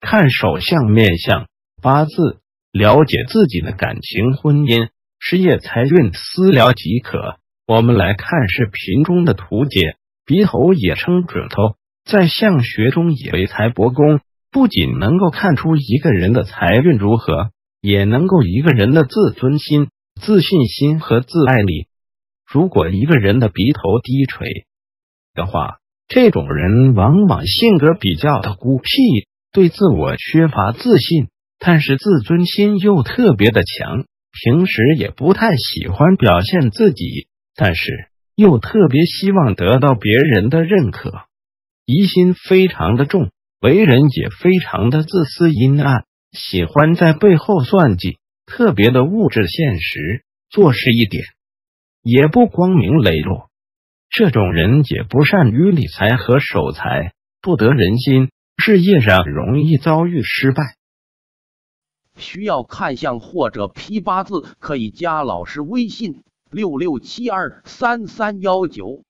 看手相、面相、八字，了解自己的感情、婚姻、事业、财运，私聊即可。我们来看视频中的图解，鼻头也称准头，在相学中以为财帛宫，不仅能够看出一个人的财运如何，也能够一个人的自尊心、自信心和自爱力。如果一个人的鼻头低垂的话，这种人往往性格比较的孤僻，对自我缺乏自信，但是自尊心又特别的强，平时也不太喜欢表现自己，但是又特别希望得到别人的认可，疑心非常的重，为人也非常的自私阴暗，喜欢在背后算计，特别的物质现实，做事一点也不光明磊落。这种人也不善于理财和守财，不得人心，事业上容易遭遇失败。需要看相或者批八字，可以加老师微信：六六七二三三幺九。